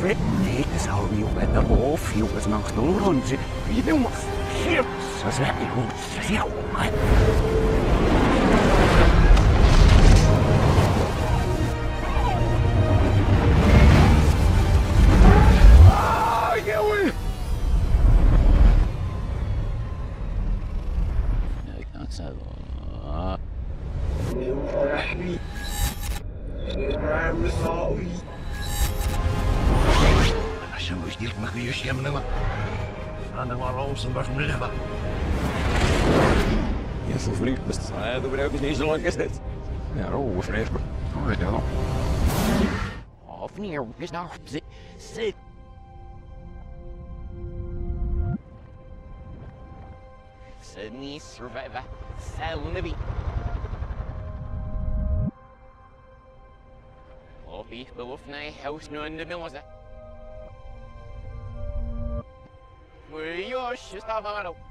Boris. Fredrik zou je hoofd, je was nog door ons. Je doet me shit. Zo je goed. Ja, man. Ah, шлифмах ее щемного. Она воролся ваш мрева. Я суфлик, я добряю, где же лакесет. Я роу, фрешку. Hoe Ja, dat? Oh, of neer, is nou zit. Sydney Survivor, Salnibby. Of ik behoef naar huis nu in de middel millense. Moet je je staat